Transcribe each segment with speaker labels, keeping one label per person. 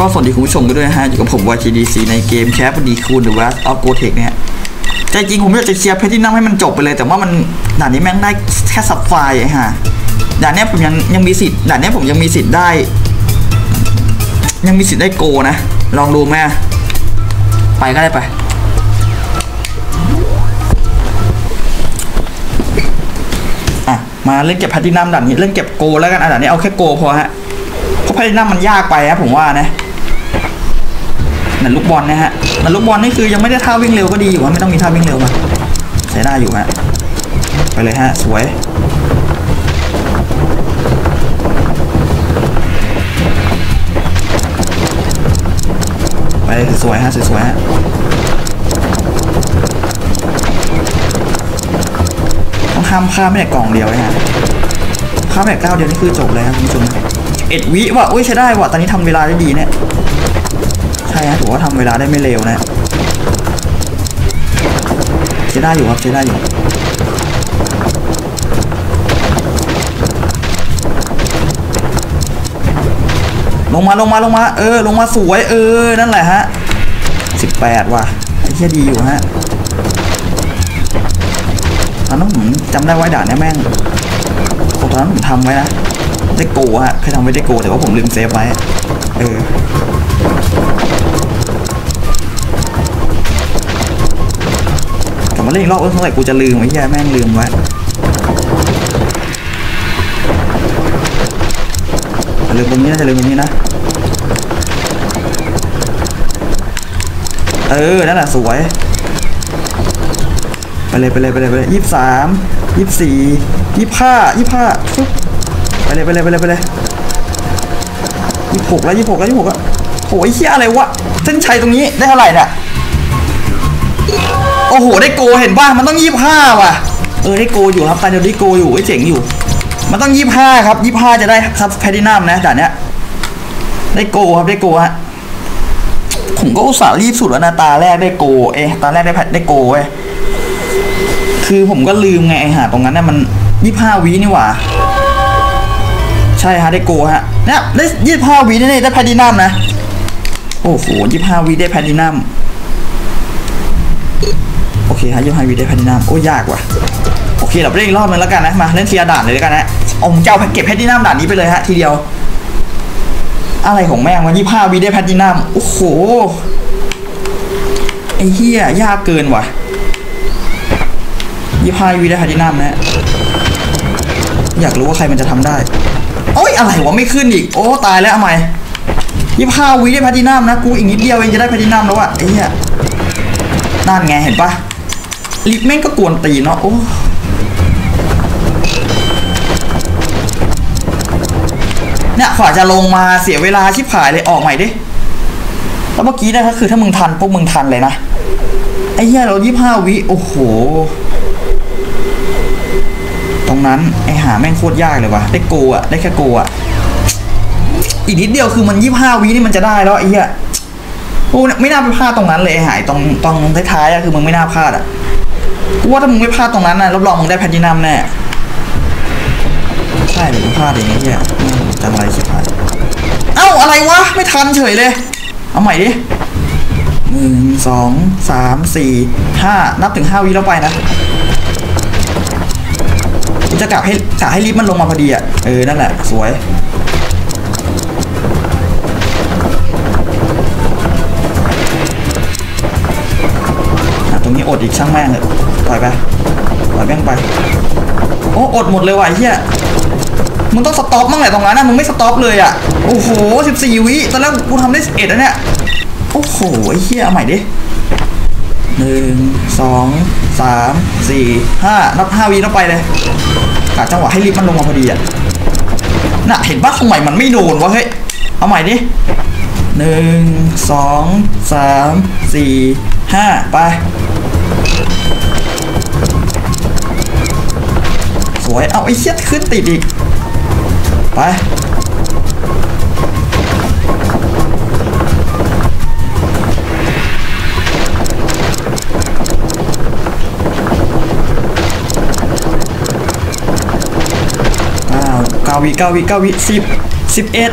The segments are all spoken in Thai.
Speaker 1: ก็สวัสดีคุณผู้ชมกันด้วยฮะอยู่กับผม YTDC ในเกมแคปดีคูณหรือว่าออฟโกเทคเนี่ยใจจริงผมอยากจะเชียร์เพชรที่นั่งให้มันจบไปเลย แต่ว่ามันด่านนี้แม่งได้แค่ซับไฟฮะด่านนี้ผมยังยังมีสิทธิ์ด่านนี้ผมยังมีสิทธิ์ได้ ยังมีสิทธิ์ได้โกนะ ลองดูแม่ไปก็ได้ไปมาเล่นเก็บแพลตตินัมด่านนี้เล่นเก็บโกแล้วกันอะด่านนี้เอาแค่โกพอฮะเพราะแพลตตินัมมันยากไปฮะผมว่านะ นั่นลูกบอลนะฮะนั่นลูกบอลนี่คือยังไม่ได้ท่าวิ่งเร็วก็ดีอยู่ฮะไม่ต้องมีท่าวิ่งเร็วมาใช้ได้อยู่ฮะไปเลยฮะสวยไปเลยสวยฮะสวยฮะต้องห้ามข้ามไม่ได้กล่องเดียวฮะข้ามแบบเก้าเดียวนี่คือจบเลยครับคุณผู้ชมเอ็ดวิว่ะอุ้ยใช้ได้ว่ะตอนนี้ทำเวลาได้ดีเนี่ย ใช่ฮะถือว่าทำเวลาได้ไม่เร็วนะใช้ได้อยู่ครับใช้ได้อยู่ลงมาลงมาลงมาเออลงมาสวยเออนั่นแหละฮะสิบแปดว่ะไอ้เหี้ยดีอยู่ฮะตอนนั้นผมจำได้ไว้ด่านเนี้ยแม่งตอนนั้นผมทำไว้นะได้โกฮะเคยทำไว้ได้โกแต่ว่าผมลืมเซฟไว้เออ มาเล่นอีกรอบเออเมื่อไหร่กูจะลืมไอ้เหี้ยแม่งลืมไว้ลืมตรงนี้นะอย่าลืมตรงนี้นะเออนั่นแหละสวยไปเลยไปเลยไปเลยไปเลยยี่สิบสามยี่สิบสี่ยี่สิบห้ายี่สิบห้าไปเลยไปเลยไปเลยไปเลยยี่สิบหกแล้วยี่สิบหกแล้วยี่สิบหกแล้วโอ้ยเฮียอะไรวะเส้นชัยตรงนี้ได้เท่าไหร่เนี่ย โอ้โหได้โกเห็นป่ะมันต้องยี่ห้าว่ะเออได้โกอยู่ครับตาเดียวได้โกอยู่ไอ้เจ๋งอยู่ มันต้องยี่ห้าครับยี่ห้าจะได้ซับแพลตินัมนะด่านเนี้ยได้โกครับได้โกฮะผมก็อุตส่าห์รีบสุดแล้วนะตาแรกได้โก เอ๊ะตาแรกได้แพลตได้ gold เว้ยคือผมก็ลืมไงไอ้ห่าตรงนั้นเนี่ยมันยี่ห้าวินี่หว่าใช่ฮะได้โกฮะเนี่ยได้ยี่ห้าวินี่ได้แพลตินัมนะโอ้โหยี่ห้าวิได้แพลตินัม โอเคฮะยี่ห้าวิได้พลตินัมโอ้ยากว่ะโอเคเราเล่นอีกรอบนึงแล้วกันนะมาเล่นทีละด่านเลยแล้วกันนะเอาผมจะเอาเก็บแพลตินัมด่านนี้ไปเลยฮะทีเดียว อะไรของแม่งวะยี่ห้าวิได้แพลตินัมโอ้โหไอ้เหี้ยยากเกินว่ะยี่ห้าวิได้แพลตินัมนะอยากรู้ว่าใครมันจะทำได้โอ้ยอะไรวะไม่ขึ้นอีกโอ้ตายแล้วเอาใหม่ยี่ห้าวิได้แพลตินัมนะกูอีกนิดเดียวเองจะได้แพลตินัมแล้วอะไอ้เหี้ยนั่นไงเห็นปะ ลิฟแม่งก็กวนตีเนาะโอ้เนี่ยขวาจะลงมาเสียเวลาชิบหายเลยออกใหม่ดิ แล้วเมื่อกี้นะก็คือถ้ามึงทันพวกมึงทันเลยนะ ไอ้เหี้ยเรายี่ห้าวิ โอ้โห ตรงนั้น ไอ้หาแม่งโคตรยากเลยวะได้โกอะได้แค่โกอะอีกนิดเดียวคือมันยี่ห้าวินี่มันจะได้แล้วไอ้เหี้ยโอ้ไม่น่าไปพลาดตรงนั้นเลยไอ้หายตรงตรงท้ายๆอะคือมึงไม่น่าพลาดอะ ว่าถ้ามึงไม่พลาดตรงนั้นนะรับรองมึงได้แพลตินัมแน่ใช่หรือมึงพลาดเองไอ้เหี้ยจำอะไรชิบหายเอ้าอะไรวะไม่ทันเฉยเลย เอาใหม่ดิหนึ่งสองสามสี่ห้านับถึงห้าวิแล้วไปนะจะกลับให้กะให้ลิฟต์มันลงมาพอดีอะเออนั่นแหละสวยตรงนี้อดอีกช่างแม่งเลย ปล่อยไปปล่อยแม่งไปโอ้อดหมดเลยว่ะเหี้ยมึงต้อง stop มั่งแหละตรงนั้นนะมึงไม่ stop เลยอะโอ้โหสิบสี่วิตอนแรกกูทำได้สิบเอ็ดแล้วเนี่ยโอ้โหเหี้ยเอาใหม่ดิหนึ่งสองสามสี่ห้านับห้าวินับไปเลยกะจังหวะให้ลิฟต์มันลงมาพอดีอะน่ะเห็นปะทำไมมันไม่โดนวะเฮ้ยเอาใหม่ดิหนึ่งสองสามสี่ห้าไป วยเอาไอ้เชี่ยขึ้นติดอีก ไป อ้าวเก้าวิเก้าวิเก้าวิสิบสิบเอ็ด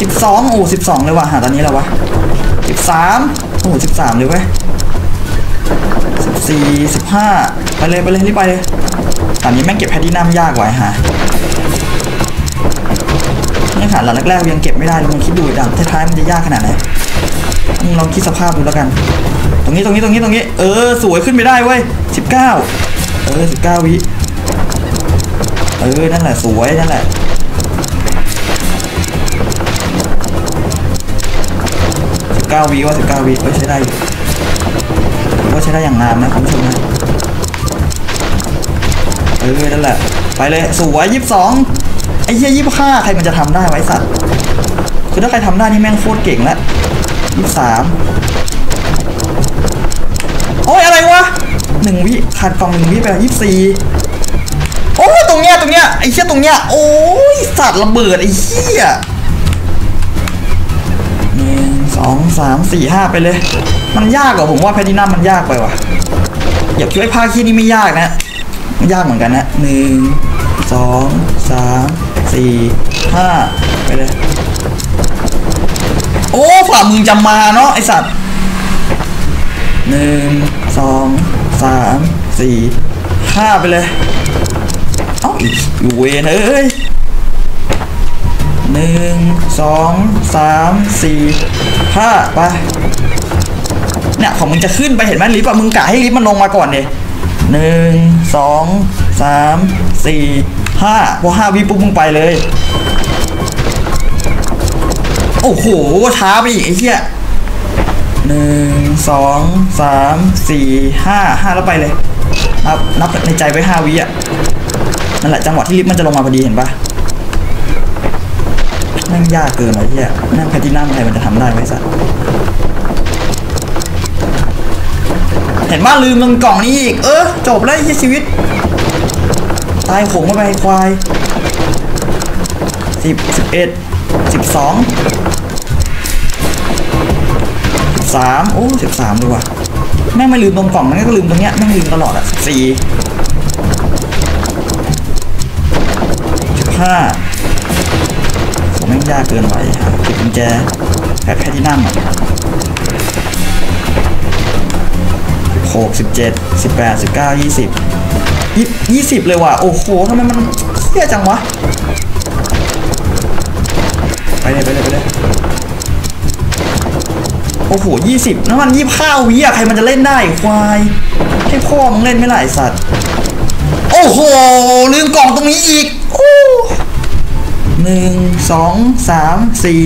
Speaker 1: สิบสองโอ้สิบสองเลยว่ะ หาตอนนี้แล้ววะสิบสามโอ้สิบสามเลยเว้ยสิบสี่สิบห้าไปเลย ไปเลย รีบไปเลย ตอนนี้แม่งเก็บแพดดี้นัมยากกว่าไอ้ฮะนี่ค่ะหลังแรกๆยังเก็บไม่ได้ลยมึงคิดดูดังท้ายๆมันจะยากขนาดไหนมึงลองคิดสภาพดูแล้วกัน ตรงนี้ตรงนี้ตรงนี้ตรงนี้ เออ สวยขึ้นไปได้เว้ยสิบเก้าเออสิบเก้าวิเออนั่นแหละสวยนั่นแหละสิบเก้าวิว่าสิบเก้าวิเอ้ยใช้ได้อยู่ว่าใช้ได้อย่างงามนะคุณผู้ชมนะ ออนั่นแหละ ไปเลยสวยยี่สิบสองไอ้เหี้ยยี่สิบห้าใครมันจะทำได้ไว้สัตว์คือถ้าใครทำได้นี่แม่งโคตรเก่งแล้วยี่สิบสามโอ้ยอะไรวะหนึ่งวิขาดกล่องหนึ่งวิไปยี่สิบสี่โอ้ตรงเนี้ยตรงเนี้ยไอ้เชี่ยตรงเนี้ยโอ้ยสัตว์ระเบิดไอ้เชี่ยหนึ่งสองสามสี่ห้าไปเลย มันยากกว่าผมว่าแพทินัมมันยากไปว่ะอย่าคิดว่าภาคที่นี่ไม่ยากนะ ยากเหมือนกันนะหนึ่งสองสามสี่ห้าไปเลย โอ้ฝ่ามึงจะมาเนาะไอสัตว์หนึ่งสองสามสี่ห้าไปเลย เอ้าอีกอยู่เวนเอ้ยหนึ่งสองสามสี่ห้าไปเนี่ยของมึงจะขึ้นไปเห็นไหมลิฟต์อะมึงกะให้ลิฟต์มันลงมาก่อนดิ หนึ่งสองสามสี่ห้าพอห้าวิปุ๊บมึงไปเลย โอ้โหช้าไปอีกไอ้เหี้ยหนึ่งสองสามสี่ห้าห้าแล้วไปเลยนับนับในใจไว้ห้าวิอะนั่นแหละจังหวะที่ลิฟต์มันจะลงมาพอดีเห็นปะแม่งยากเกินไอ้เหี้ยแม่งแพลตินัมใครมันจะทำได้ไว้สัตว์ เห็นว่าลืมลงกล่องนี้อีก เออ จบแล้วชีวิต ตายโขงมาไปควายสิบสิบเอ็ดสิบสองสามโอ้สิบสามเลยว่ะแม่งไม่ลืมตรงกล่องมันก็ลืมตรงเนี้ยแม่งลืมตลอดอะสี่สิบห้าผมแม่งยากเกินไปครับปิดกุญแจแพ็คแค่ที่นั่งอะ กสิบเจ็ดสิบแปดสิบเก้ายี่สิบยี่สิบเลยว่ะ โอ้โหทำไมมันเสียจังวะ ไปเลยไปเลยไปเลยโอ้โหยี่สิบน้ำมันยี่ห้าวิอะใครมันจะเล่นได้ควายให้พ่อมึงเล่นไม่ไหลสัตว์ โอ้โห ลืมกล่องตรงนี้อีกหนึ่งสองสามสี่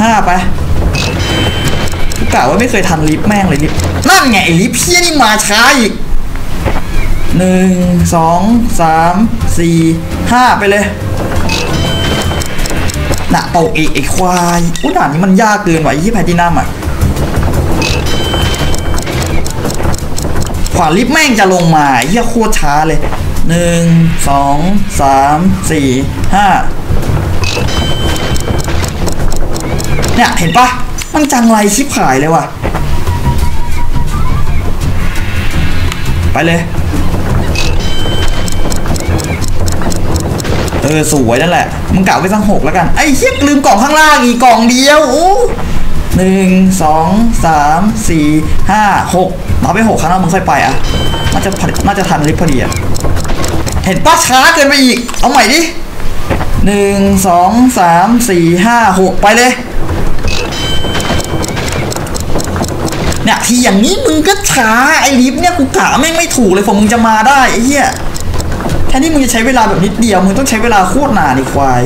Speaker 1: ห้าไป กูกล่าวว่าไม่เคยทันลิฟต์แม่งเลยลิฟต์นั่นไงไอ้ลิฟต์เพี้ยนี่มาช้าอีกหนึ่งสองสามสี่ห้าไปเลยน่ะตกอีกไอ้ควายอุ้ด่านนี้มันยากเกินว่ะไอ้ที่แพทินัมอะขวาลิฟต์แม่งจะลงมาเหี้ยโคตรช้าเลยหนึ่งสองสามสี่ห้าเนี่ยเห็นปะ มันจังไรชิบหายเลยว่ะ ไปเลย เออ สวยนั่นแหละ มึงกล่าวไปสักหกแล้วกัน ไอ้เหี้ยลืมกล่องข้างล่างอีกกล่องเดียวโอ้หนึ่งสองสามสี่ห้าหกมาไปหกครั้งแล้วมึงค่อยไปอะ น่าจะน่าจะทันลิฟต์พอดีอะ เห็นป้าช้าเกินไปอีก เอาใหม่ดิหนึ่งสองสามสี่ห้าหกไปเลย เนี่ยทีอย่างนี้มึงก็ช้าไอ้ลิฟเนี่ยกูกะแม่งไม่ถูกเลยผมมึงจะมาได้ไอ้เหี้ยแทนที่มึงจะใช้เวลาแบบนิดเดียวมึงต้องใช้เวลาโคตรนานอ้ควาย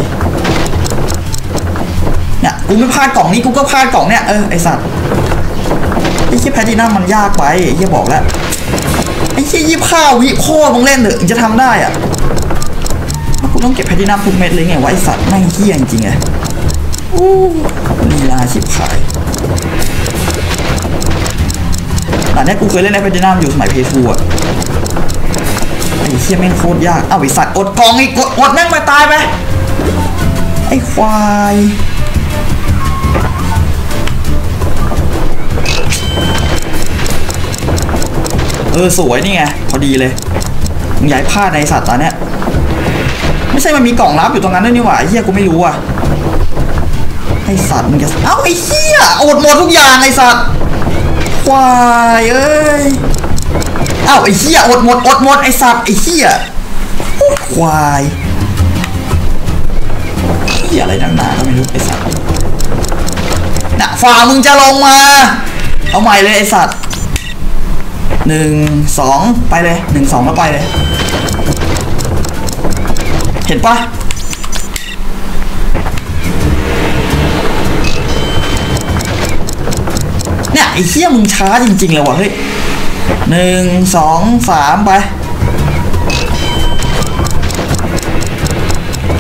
Speaker 1: เนี่ยกูไม่พลาดกล่องนี้กูก็พลาดกล่องเนี่ยเออไอสัตว์ไอ้เชี่ยแพทตินัมมันยากไปไอ้เชี่ยบอกแล้วไอ้เชี่ยยี่ข้าวิพ่อมึงเล่นเถอะจะทำได้อะกูต้องเก็บแพทตินัมทุกเม็ดเลยไงวะไอสัตว์แม่งเฮี้ยจริงๆไงอู้ลีลาชิบหาย แต่เนี้กูเคยเล่นในแพทตินัมอยู่สมัยเพย์ทูอะไอ้เชี่ยแม่งโคตรยากเอาไอสัตว์อดกองอีกกดอดแม่งไปตายไปไอ้ควายเออสวยนี่ไงพอดีเลยมึงย้ายพลาในสัตว์ตอนเนี้ยไม่ใช่มันมีกล่องลับอยู่ตรงนั้นด้วยนี่หว่าไอเหี้ยกูไม่รู้อะไอสัตว์มึงจะเอ้าไอ้เหี้ยอดหมดทุกอย่างไอสัตว์ วายเอ้ยเอ้าไอ้เหี้ยอดหมดอดหมดไอ้สัตว์ไอ้เหี้ยควายเหี้ยอะไรดังหนาก็ไม่รู้ไอ้สัตว์น่ะฝ่ามึงจะลงมา เอาใหม่เลยไอ้สัตว์หนึ่งสองไปเลยหนึ่งสองแล้วไปเลย เห็นปะเนี่ย ไอ้เหี้ยมึงช้าจริงๆเลยวะเฮ้ยหนึ่งสองสามไป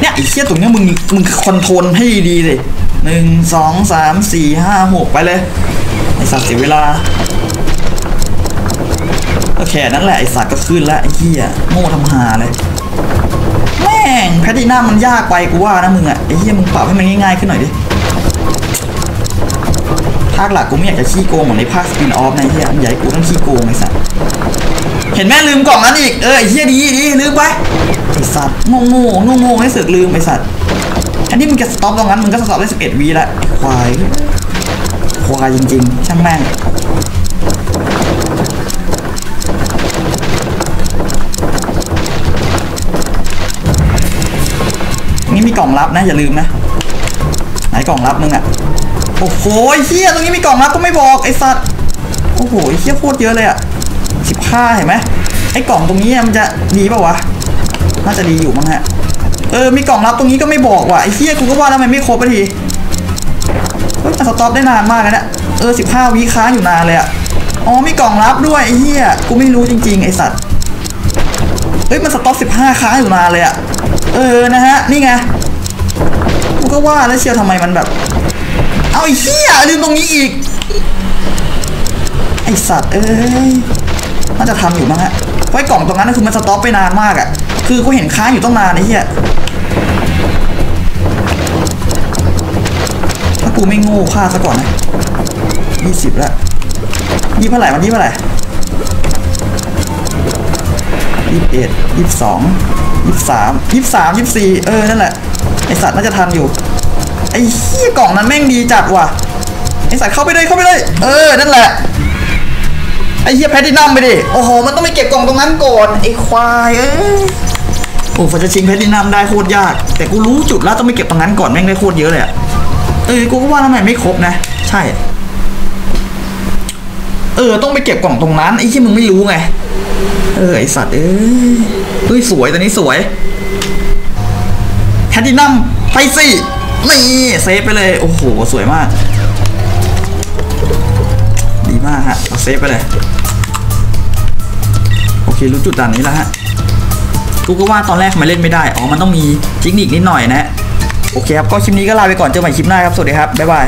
Speaker 1: เนี่ยไอ้เหี้ยตรงเนี้ยมึงมึงคอนโทรลให้ดีๆเลยหนึ่งสองสามสี่ห้าหกไปเลยไอ้สัตว์เสียเวลาก็แค่นั้นแหละไอสัตว์ก็ขึ้นแล้วไอ้เหี้ยโง่ทำหาเลย แม่งแพทตินัมมันยากไปกูว่านะมึงอะไอ้เหี้ยมึงปรับให้มันง่ายๆขึ้นหน่อยดิ ภาคหลักกูไม่อยากจะขี้โกงเหมือนในภาค spin-off นะไอ้เหี้ยมันใหญ่กูต้องขี้โกงไอ้สัตว์เห็นแม่ลืมกล่องนั้นอีก เออไอ้เหี้ยดีดีลืมไปไอ้สัตว์โง่โง่โง่โง่ให้เสือกลืมไอ้สัตว์อันนี้มึงจะ stop ตรงนั้นมึงก็ stop ได้สิบเอ็ดวีละควายควายจริงๆ ช่างแม่งนี่มีกล่องลับนะอย่าลืมนะไหนกล่องลับมึงอะ โอ้โหเฮียตรงนี้มีกล่องลับก็ไม่บอกไอ้สัตว์โอ้โหเฮียโคตรเยอะเลยอะสิบห้าเห็นไหมไอ้กล่องตรงนี้มันจะดีป่าวะน่าจะดีอยู่มั้งฮะเออมีกล่องลับตรงนี้ก็ไม่บอกว่ะไอ้เฮียกูก็ว่าแล้วมันไม่ครบทีเฮ้ยมันสต็อปได้นานมากเลยเนะเออสิบห้าวิค้างอยู่นานเลยอะอ๋อมีกล่องลับด้วยไอ้เฮียกูไม่รู้จริง ๆ ไอ้สัตว์เฮ้ยมันสต็อปสิบห้าค้างอยู่นานเลยอะเออนะฮะนี่ไงกูก็ว่าแล้วเชียวทำไมมันแบบ ไอ้เหี้ยลืมตรงนี้อีก ไอสัตว์เอ้ยน่าจะทำอยู่มั้งฮะไอ้กล่องตรงนั้นนะคือมันสต็อปไปนานมากอะคือกูเห็นค้างอยู่ต้องนานไอ้เหี้ยถ้ากูไม่โง่พลาซะก่อนนะยี่สิบละยี่เท่าไหร่มันยี่เท่าไหร่ยี่สิบเอ็ดยี่สิบสองยี่สิบสามยี่สิบสามยี่สิบสี่เออนั่นแหละไอสัตว์น่าจะทันอยู่ อ้เหี้ยกล่องนั้นแม่งดีจัดว่ะไอสัตว์เข้าไปเลยเข้าไปเลยเออนั่นแหละไอ้เหี้ยแพทตินัมไปดิโอ้โหมันต้องไปเก็บกล่องตรงนั้นก่อนไอ้ควายเอ้ยโอ้ฝาจะชิงแพทตินัมได้โคตรยาก แต่กูรู้จุดแล้วต้องไปเก็บตรงนั้นก่อนแม่งได้โคตรเยอะเลยอะเออกูก็ว่าทำไมไม่ครบนะ ใช่ เออ ต้องไปเก็บกล่องตรงนั้นไอ้ที่มึงไม่รู้ไง เออไอสัตว์เอ้ยเฮ้ยสวยตัวนี้สวยแพทตินัมไปสิ นี่เซฟไปเลย โอ้โห สวยมาก ดีมากฮะ เอาเซฟไปเลย โอเค รู้จุดด่านนี้แล้วฮะ กูก็ว่าตอนแรกมาเล่นไม่ได้ อ๋อ มันต้องมีเทคนิคนิดหน่อยนะ โอเคครับ ก็คลิปนี้ก็ลาไปก่อน เจอกันใหม่คลิปหน้าครับ สวัสดีครับ บ๊ายบาย